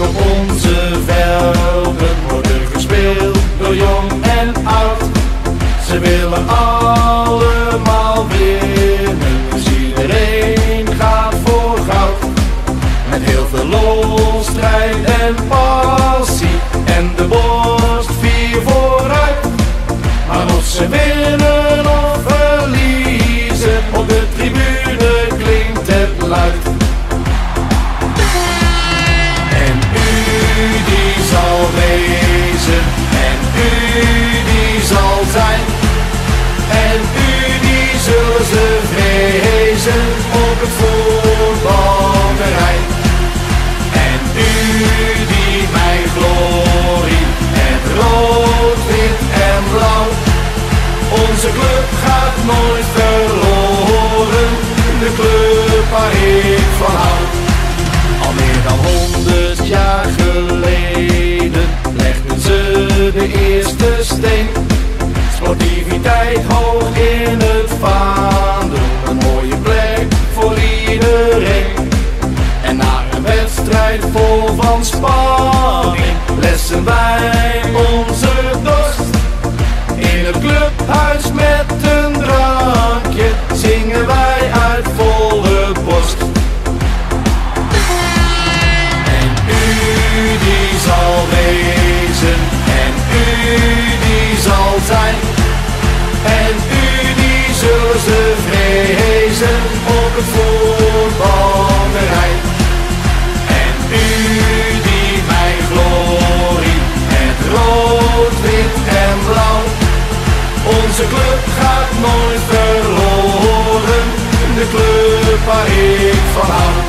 Op onze velden worden gespeeld door jong en oud. Ze willen al. waar ik van hou. Al meer dan honderd jaar geleden legden ze de eerste steen. Sportiviteit hoog in het vaandel, een mooie plek voor iedereen. En na een wedstrijd vol van spanning, lessen wij. club waar ik.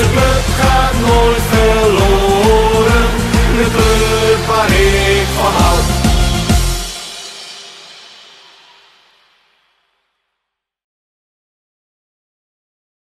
het luchtgaat nooit verloren.